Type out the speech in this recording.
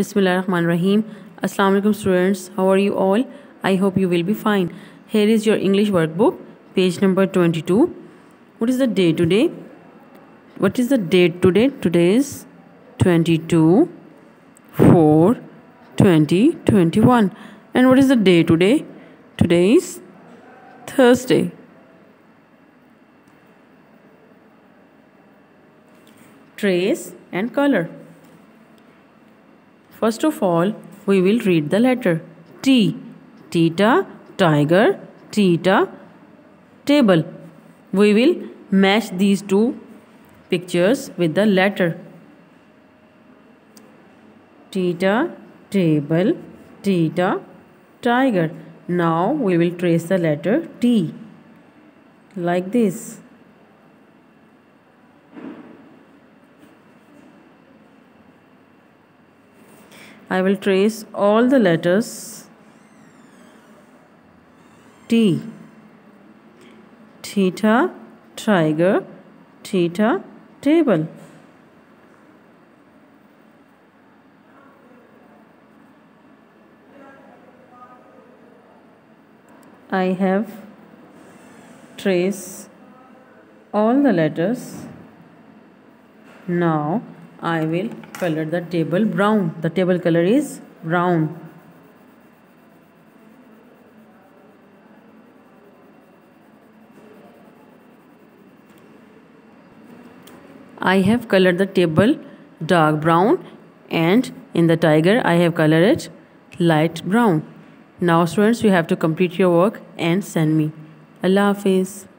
Bismillahirrahmanirrahim. Assalamu alaikum students. How are you all? I hope you will be fine. Here is your English workbook, page number 22. What is the day today? What is the date today? Today is 22 4 2021. And what is the day today? Today is Thursday. Trace and color. First of all, we will read the letter T. Theta, tiger, theta, table. We will match these two pictures with the letter theta, table, theta, tiger. Now we will trace the letter T like this. I will trace all the letters T, theta, tiger, theta, table. I have traced all the letters. Now I will color the table brown. The table color is brown. I have colored the table dark brown and in the tiger I have colored it light brown. Now students you have to complete your work and send me. Allah Hafiz.